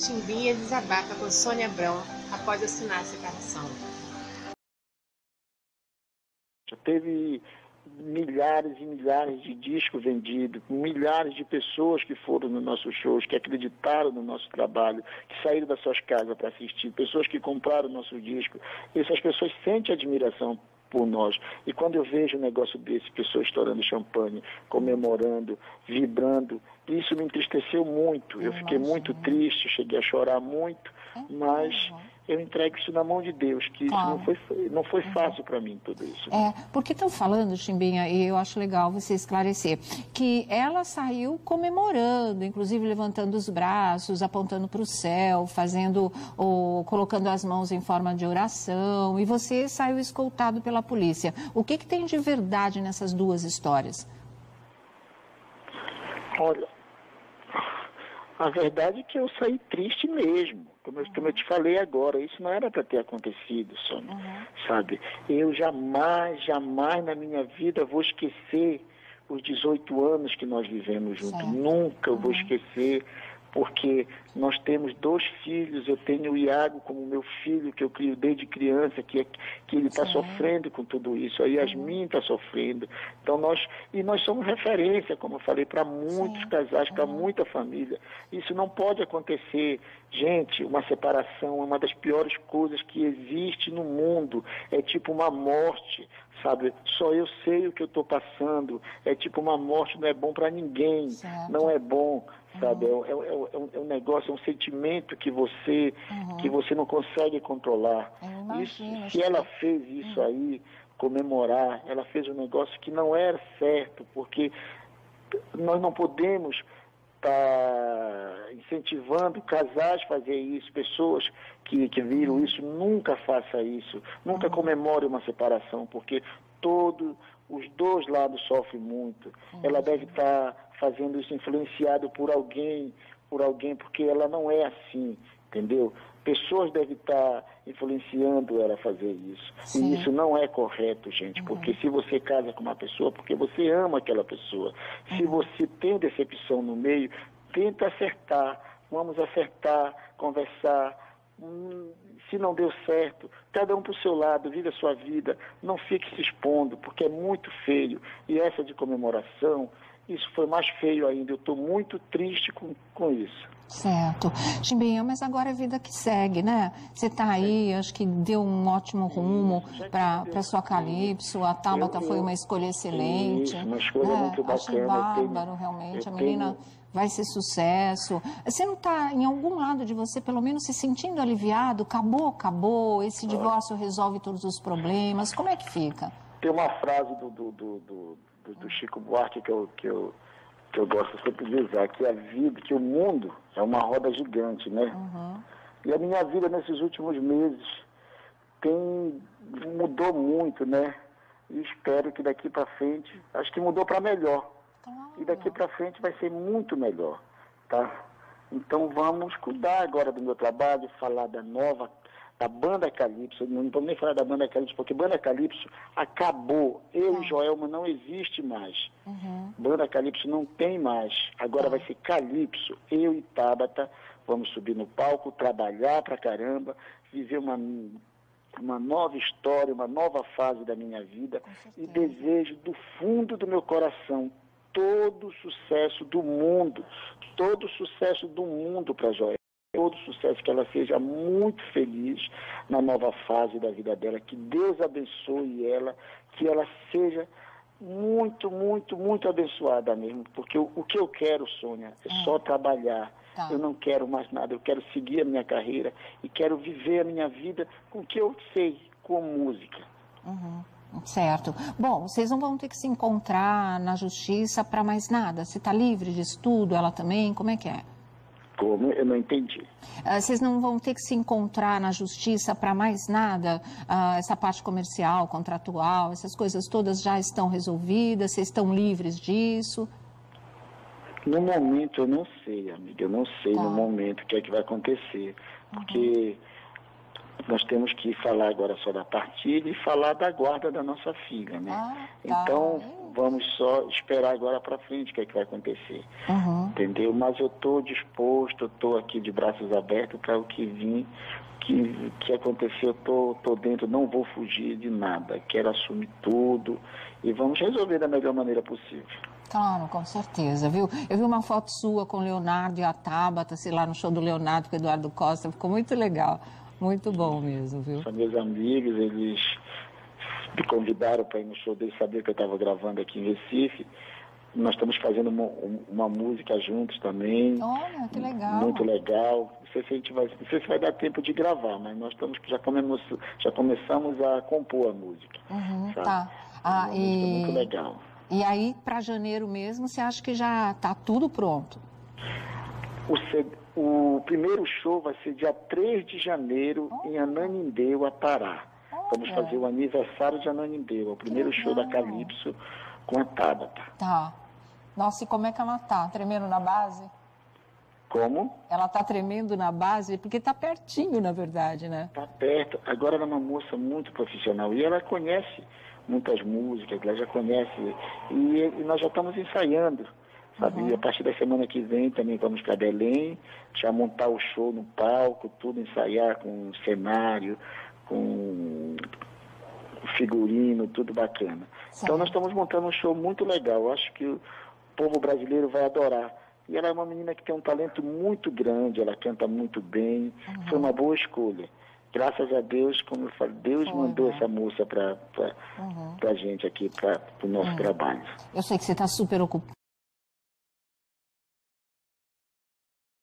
Chimbinha desabafa com Sônia Abrão após assinar a separação. Teve milhares e milhares de discos vendidos, milhares de pessoas que foram nos nossos shows, que acreditaram no nosso trabalho, que saíram das suas casas para assistir, pessoas que compraram nosso disco. Essas pessoas sentem admiração por nós. E quando eu vejo um negócio desse, pessoas estourando champanhe, comemorando, vibrando, isso me entristeceu muito. Eu fiquei muito triste, cheguei a chorar muito, mas eu entrego isso na mão de Deus, que claro. isso não foi, não foi fácil para mim tudo isso. É, porque estão falando, Chimbinha, e eu acho legal você esclarecer, que ela saiu comemorando, inclusive levantando os braços, apontando para o céu, fazendo, ou colocando as mãos em forma de oração, e você saiu escoltado pela polícia. O que, que tem de verdade nessas duas histórias? Olha, a verdade é que eu saí triste mesmo, como eu, como eu te falei agora, isso não era para ter acontecido, Sônia, uhum. sabe? Eu jamais, jamais na minha vida vou esquecer os 18 anos que nós vivemos juntos. Nunca uhum. vou esquecer porque nós temos dois filhos, eu tenho o Iago como meu filho, que eu crio desde criança, que, é, que ele está sofrendo com tudo isso, a Yasmin está sofrendo. Então nós, e nós somos referência, como eu falei, para muitos Sim. casais, para muita família. Isso não pode acontecer. Gente, uma separação é uma das piores coisas que existe no mundo. É tipo uma morte, sabe? Só eu sei o que eu estou passando. É tipo uma morte, não é bom para ninguém. Certo. Não é bom sabe? Uhum. É, é, é, um, é, um, negócio, é um sentimento que você uhum. que você não consegue controlar. Isso, se ela fez isso uhum. aí, comemorar, ela fez um negócio que não era certo, porque nós não podemos estar tá incentivando casais a fazer isso, pessoas que, que viram uhum. isso, nunca faça isso, nunca uhum. comemore uma separação, porque todo, os dois lados sofrem muito. Ela deve estar tá fazendo isso influenciado por alguém, por alguém, porque ela não é assim, entendeu? Pessoas devem estar influenciando ela a fazer isso. Sim. E isso não é correto, gente, uhum. porque se você casa com uma pessoa, porque você ama aquela pessoa. Uhum. Se você tem decepção no meio, tenta acertar. Vamos acertar, conversar. Hum, se não deu certo, cada um para o seu lado, vive a sua vida, não fique se expondo, porque é muito feio. E essa de comemoração, isso foi mais feio ainda. Eu estou muito triste com, com isso. Certo. Chimbinha, mas agora é a vida que segue, né? Você está aí, acho que deu um ótimo rumo para sua Calypso. A Tabata foi uma escolha excelente. Isso, uma escolha é, muito bacana. Achei bárbaro, realmente. a menina tenho... vai ser sucesso. Você não está, em algum lado de você, pelo menos se sentindo aliviado? Acabou, acabou. Esse divórcio resolve todos os problemas. Como é que fica? Tem uma frase do, do, do, do do, do Chico Buarque que eu, que, eu, que eu gosto sempre de usar, que a vida, que o mundo é uma roda gigante, né? Uhum. E a minha vida nesses últimos meses tem mudou muito, né? E espero que daqui para frente, acho que mudou para melhor. Claro. E daqui para frente vai ser muito melhor, tá? Então vamos cuidar agora do meu trabalho, falar da nova da banda Calypso, não vamos nem falar da banda Calypso, porque banda Calypso acabou. Eu e Joelma não existe mais. Uhum. Banda Calypso não tem mais. Agora vai ser Calypso. Eu e Tabata vamos subir no palco, trabalhar pra caramba, viver uma, uma nova história, uma nova fase da minha vida. E desejo do fundo do meu coração todo o sucesso do mundo, todo o sucesso do mundo para Joelma todo sucesso, que ela seja muito feliz na nova fase da vida dela, que Deus abençoe ela, que ela seja muito, muito, muito abençoada mesmo, porque o, o que eu quero, Sônia, é hum. só trabalhar. Tá. Eu não quero mais nada, eu quero seguir a minha carreira e quero viver a minha vida com o que eu sei, com música. Uhum. Certo. Bom, vocês não vão ter que se encontrar na justiça para mais nada. Você está livre de estudo, ela também? Como é que é? Como? Eu não entendi. Uh, vocês não vão ter que se encontrar na justiça para mais nada? Uh, essa parte comercial, contratual, essas coisas todas já estão resolvidas? Vocês estão livres disso? No momento eu não sei, amiga. Eu não sei tá. no momento o que é que vai acontecer. Porque nós temos que falar agora só da partida e falar da guarda da nossa filha, né? Ah, tá. Então, vamos só esperar agora para frente o que, é que vai acontecer. Uhum. Entendeu? Mas eu estou disposto, estou aqui de braços abertos para o que vir, que, que aconteceu, estou tô, tô dentro, não vou fugir de nada. Quero assumir tudo e vamos resolver da melhor maneira possível. Claro, com certeza, viu? Eu vi uma foto sua com o Leonardo e a Tabata, sei lá, no show do Leonardo com o Eduardo Costa, ficou muito legal. Muito bom mesmo, viu? São meus amigos, eles me convidaram para ir no show deles, saber que eu estava gravando aqui em Recife. Nós estamos fazendo uma, uma, música juntos também. Olha, que legal. Muito legal. Não sei se a gente vai, não sei se vai dar tempo de gravar, mas nós estamos já, comemos, já começamos a compor a música. Uhum, tá. Ah, é e... muito legal. E aí, para janeiro mesmo, você acha que já está tudo pronto? O, o primeiro show vai ser dia 3 de janeiro em Ananindeua, Pará. Vamos fazer o aniversário de Ananindeua, o primeiro show da Calypso com a Tabata. Tá. Nossa, e como é que ela tá? Tremendo na base? Como? Ela tá tremendo na base, porque tá pertinho, na verdade, né? Tá perto. Agora ela é uma moça muito profissional e ela conhece muitas músicas, ela já conhece. E, e nós já estamos ensaiando. Sabe? Uhum. E a partir da semana que vem também vamos para Belém, já montar o show no palco, tudo ensaiar com cenário, com figurino, tudo bacana. Então nós estamos montando um show muito legal. Eu acho que o povo brasileiro vai adorar. E ela é uma menina que tem um talento muito grande, ela canta muito bem. Uhum. Foi uma boa escolha. Graças a Deus, como eu falo, Deus mandou né? essa moça para uhum. a gente aqui, para o nosso uhum. trabalho. Eu sei que você está super ocupado.